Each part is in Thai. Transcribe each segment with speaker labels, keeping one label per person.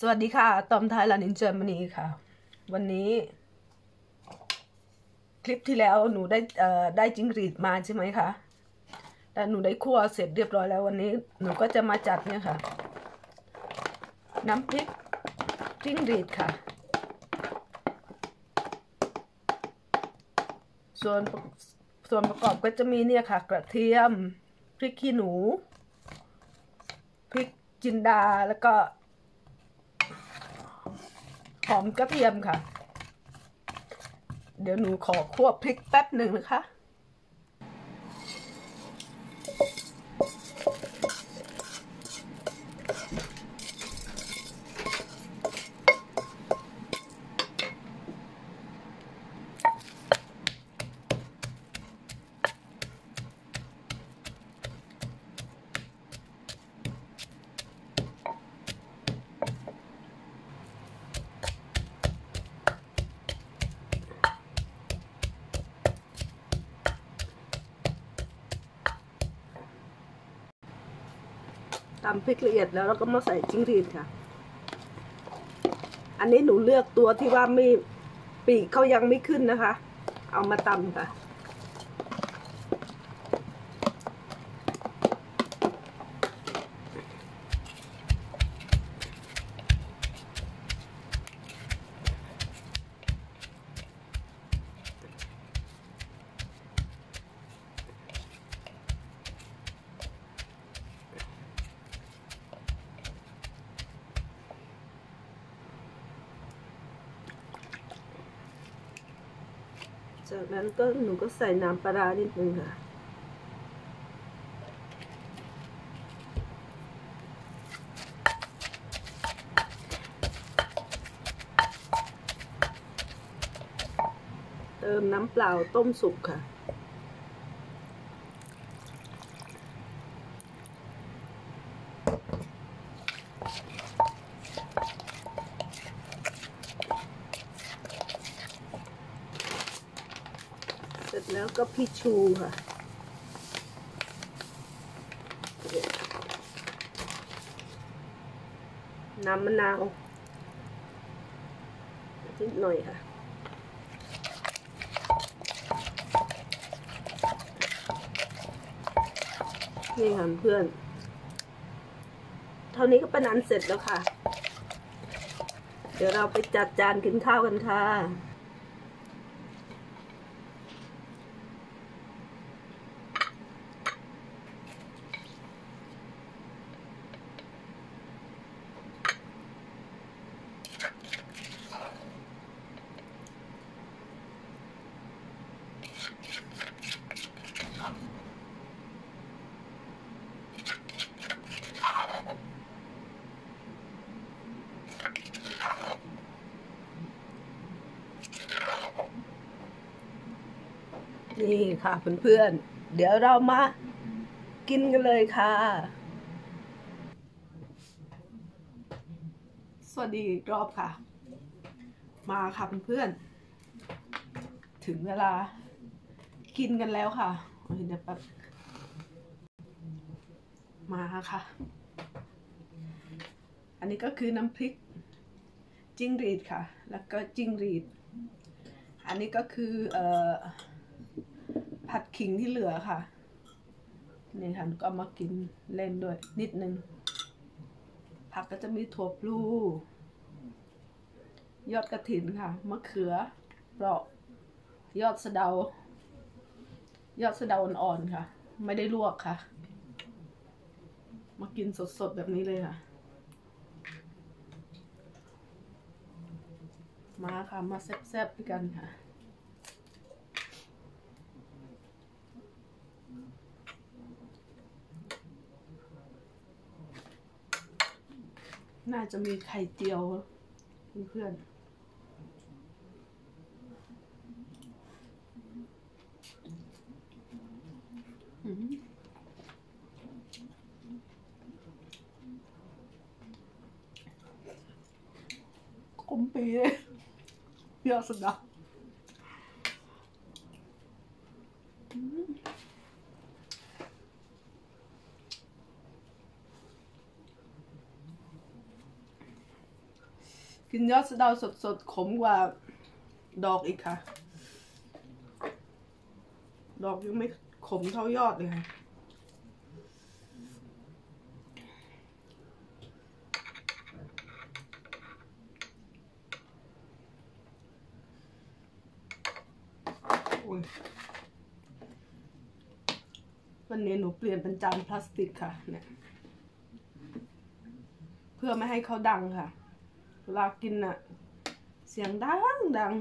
Speaker 1: สวัสดีค่ะ ตอมไทยลานินเจอร์มนีค่ะ วันนี้ คลิปที่แล้วหนูได้เอ่อได้จิ้งหรีดมาใช่ไหมคะแต่หนูได้คั่วเสร็จเรียบร้อยแล้ววันนี้หนูก็จะมาจัดเนี่ยค่ะ น้ำพริกจิ้งหรีดค่ะ ส่วนส่วนประกอบก็จะมีเนี่ยค่ะ กระเทียมพริกขี้หนูพริกจินดาแล้วก็ หอมกระเทียมค่ะ เดี๋ยวหนูขอคั่วพริกแป๊บหนึ่งนะคะ ตำพริกละเอียดแล้วเราก็มาใส่จิ้งหรีดค่ะ อันนี้หนูเลือกตัวที่ว่าไม่ปีกเขายังไม่ขึ้นนะคะ เอามาตำค่ะ จากนั้นก็หนูก็ใส่น้ำปลานิดนึงค่ะ เติมน้ำเปล่าต้มสุกค่ะ เสร็จแล้ว ก็พี่ชูค่ะ น้ำมะนาวนิดหน่อยค่ะนี่ค่ะเพื่อน เท่านี้ก็เป็นอันเสร็จแล้วค่ะ เดี๋ยวเราไปจัดจานกินข้าวกันค่ะ นี่ค่ะเพื่อนๆ เดี๋ยวเรามากินกันเลยค่ะ สวัสดีอีกรอบค่ะ มาค่ะเพื่อนๆ ถึงเวลากินกันแล้วค่ะเดี๋ยวแป๊บมาค่ะ อันนี้ก็คือน้ำพริกจิ้งหรีดค่ะ แล้วก็จิ้งหรีด อันนี้ก็คือเอ่อ ผัดขิงที่เหลือค่ะ นี่ค่ะก็มากินเล่นด้วย นิดนึง ผักก็จะมีถั่วพลู ยอดกระถินค่ะ มะเขือเปราะ ยอดสะเดา ยอดสะเดาอ่อนๆค่ะ ไม่ได้ลวกค่ะ มากินสดๆแบบนี้เลยค่ะ มาค่ะ มาแซ่บๆด้วยกันค่ะ น่าจะมีไข่เจียวเพื่อนๆอืมคมปีเลยยอดสุดอืม กินยอดสะเดาสดๆ ขมกว่าดอกอีกค่ะ ดอกยังไม่ขมเท่ายอดเลยค่ะวันนี้หนูเปลี่ยนเป็นจานพลาสติกค่ะเนี่ยเพื่อไม่ให้เขาดังค่ะ เวลากินน่ะเสียงดังดัง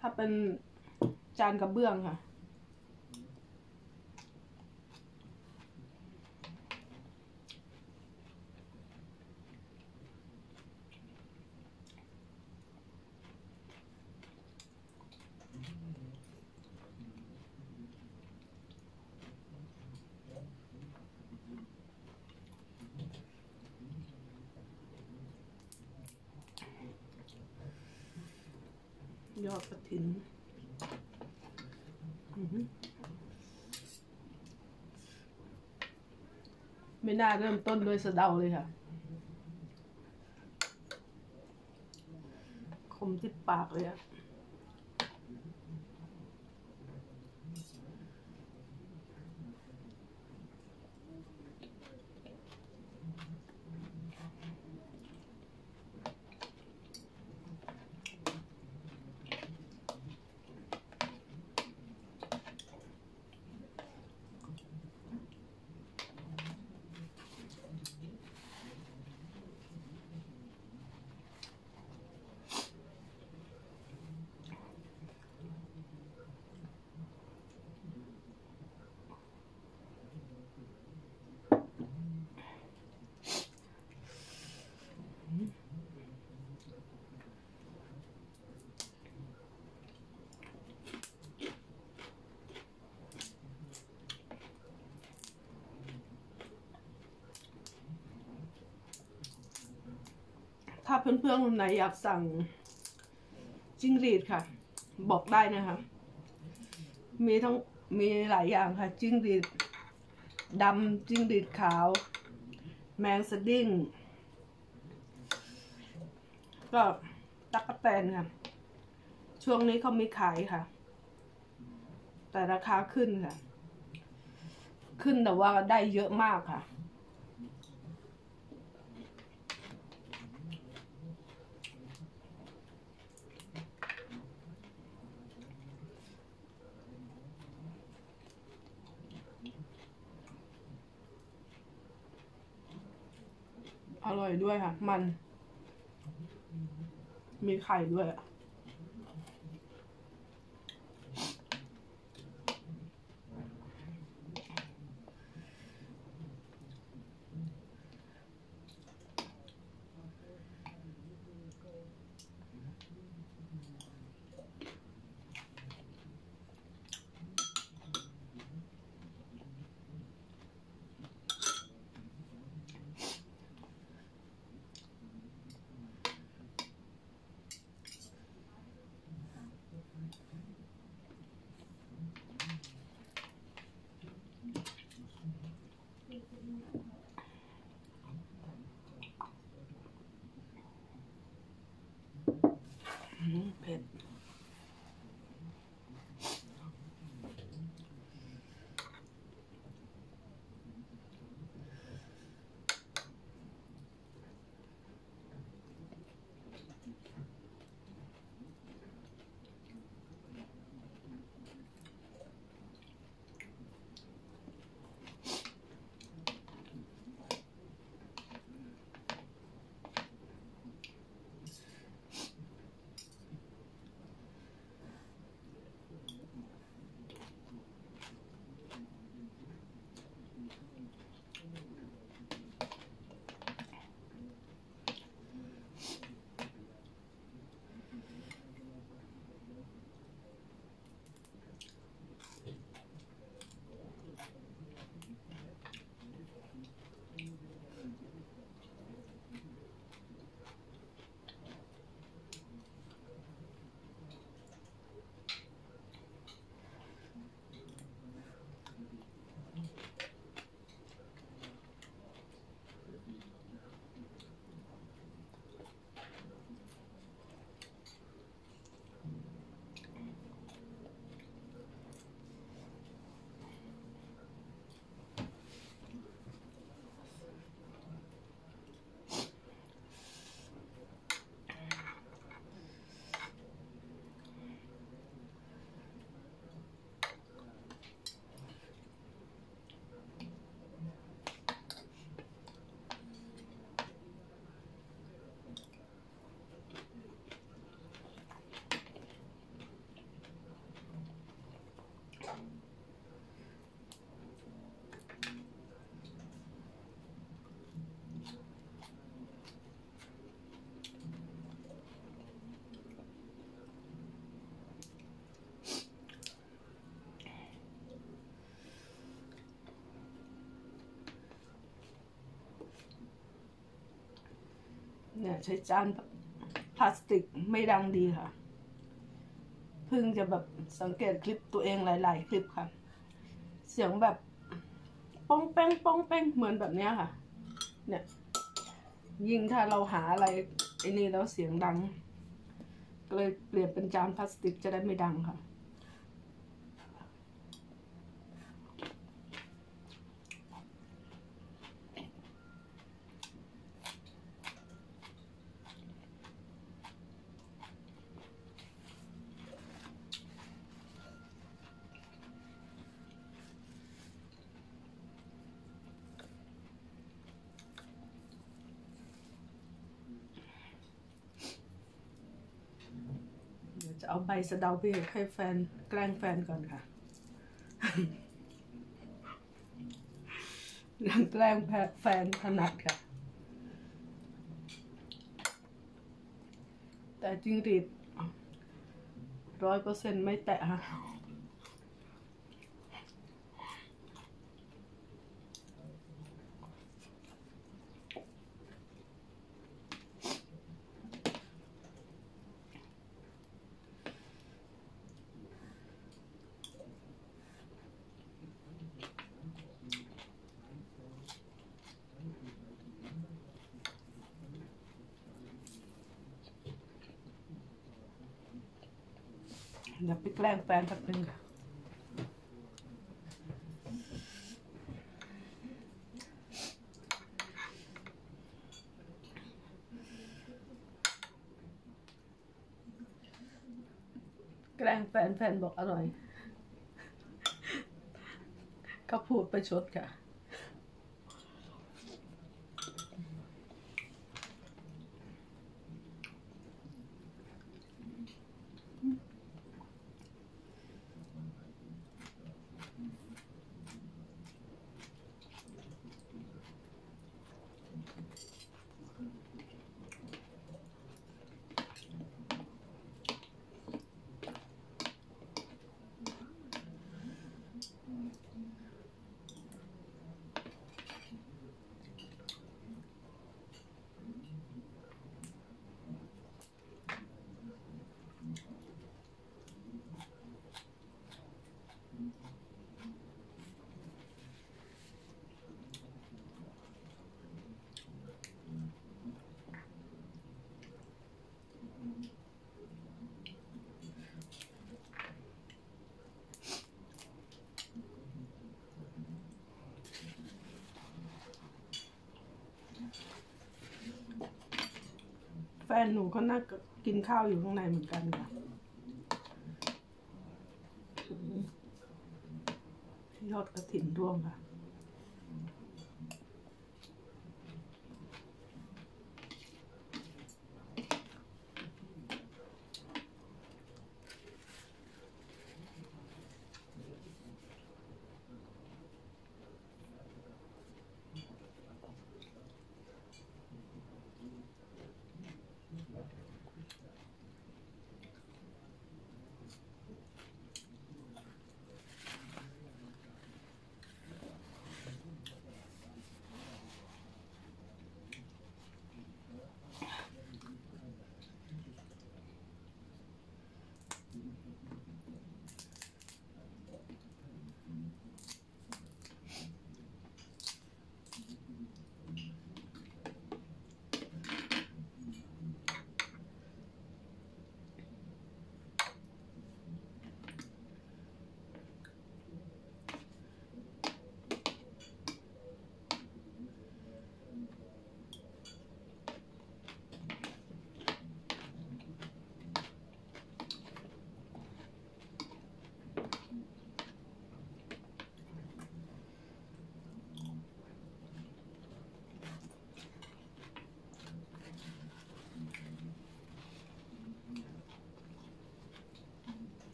Speaker 1: ถ้าเป็นจานกระเบื้องค่ะ ยอดกระถินไม่น่าเริ่มต้นด้วยสะเดาเลยค่ะ คมที่ปากเลยอะ ถ้าเพื่อนๆคนไหนอยากสั่งจิ้งหรีดค่ะ บอกได้นะคะ มีทั้งมีหลายอย่างค่ะ จิ้งหรีดดำจิ้งหรีดขาว แมงสดิ้งก็ตักกะแตนค่ะ ช่วงนี้เขามีขายค่ะ แต่ราคาขึ้นค่ะ ขึ้นแต่ว่าได้เยอะมากค่ะ อร่อยด้วยค่ะ มัน มีไข่ด้วยอะ อืมเเนี่ยใช้จานพลาสติกไม่ดังดีค่ะ เพิ่งจะแบบสังเกตคลิปตัวเองหลาย ๆ คลิปค่ะ เสียงแบบป้องแป้งป้องแป้งเหมือนแบบเนี้ยค่ะ เนี่ย ยิ่งถ้าเราหาอะไรไอ้นี่แล้วเสียงดัง ก็เลยเปลี่ยนเป็นจานพลาสติกจะได้ไม่ดังค่ะ เดี๋ยวจะเดาพี่เอกให้แฟนแกล้งแฟนก่อนค่ะนั่งแกล้งแฟนถนัดค่ะ แต่จริงรีดร้อยเปอร์เซ็นต์ไม่แตะค่ะ เดี๋ยวไปแกล้งแฟนแป๊บนึงค่ะแกล้งแฟนแฟนบอกอร่อยเขาพูดไปชดค่ะ แฟนหนูก็น่ากินข้าวอยู่ข้างในเหมือนกันค่ะยอดกระถินร่วงค่ะ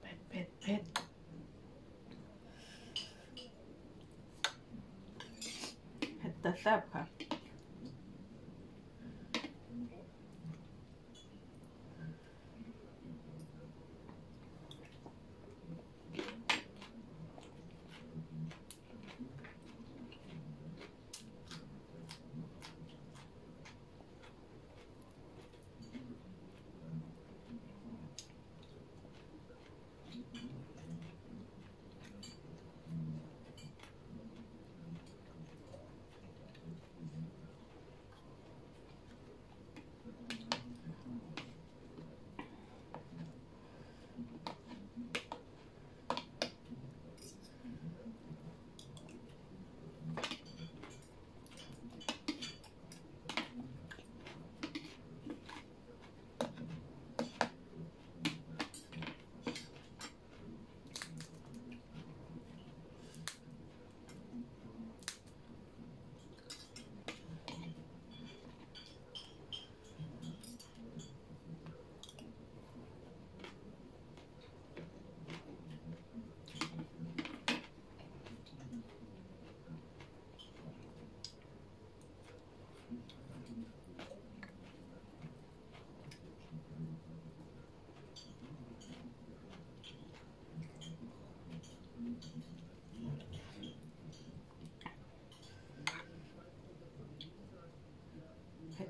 Speaker 1: เผ็ดเผ็ดเผ็ด เผ็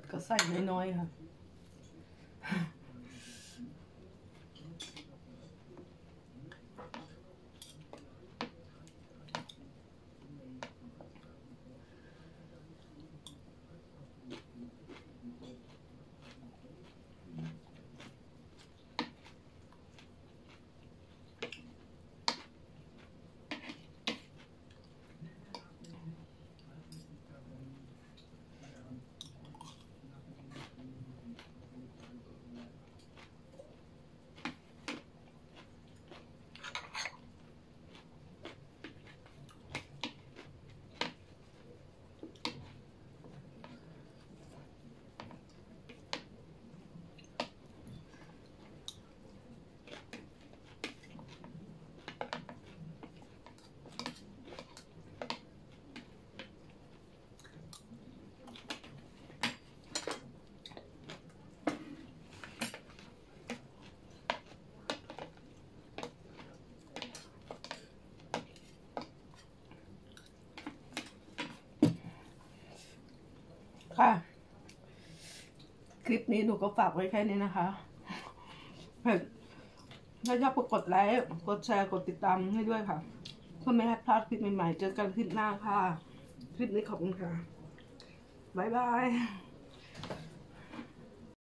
Speaker 1: ดแต่แซ่ ค่ะ คลิปนี้หนูก็ฝากไว้แค่นี้นะคะถ้าชอบก็กดไลค์ กดแชร์ กดติดตามให้ด้วยค่ะ เพื่อไม่ให้พลาดคลิปใหม่ๆ เจอกันคลิปหน้าค่ะ คลิปนี้ขอบคุณค่ะ บ๊ายบาย